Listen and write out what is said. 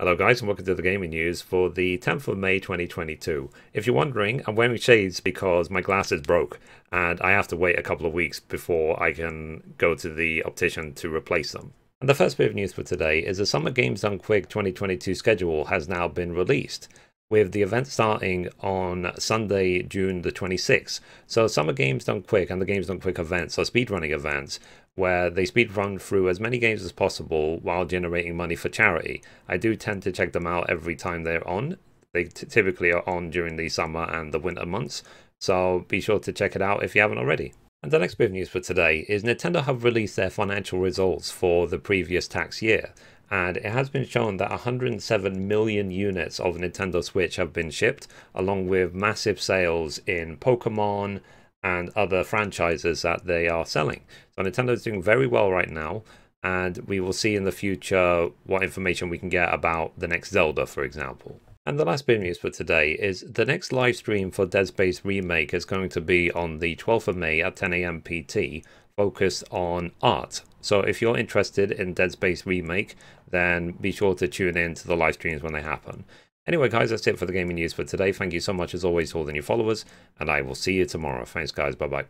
Hello guys and welcome to the gaming news for the 10th of May 2022. If you're wondering, I'm wearing shades because my glasses broke and I have to wait a couple of weeks before I can go to the optician to replace them. And the first bit of news for today is the Summer Games Done Quick 2022 schedule has now been released with the event starting on Sunday, June the 26th. So Summer Games Done Quick and the Games Done Quick events are speedrunning events where they speedrun through as many games as possible while generating money for charity. I do tend to check them out every time they're on. They typically are on during the summer and the winter months, so be sure to check it out if you haven't already. And the next bit of news for today is Nintendo have released their financial results for the previous tax year and it has been shown that 107 million units of Nintendo Switch have been shipped, along with massive sales in Pokemon and other franchises that they are selling. So Nintendo is doing very well right now, and we will see in the future what information we can get about the next Zelda, for example. And the last bit of news for today is the next live stream for Dead Space Remake is going to be on the 12th of May at 10 a.m. PT, focused on art. So if you're interested in Dead Space Remake, then be sure to tune in to the live streams when they happen. Anyway, guys, that's it for the gaming news for today. Thank you so much, as always, to all the new followers, and I will see you tomorrow. Thanks, guys. Bye-bye.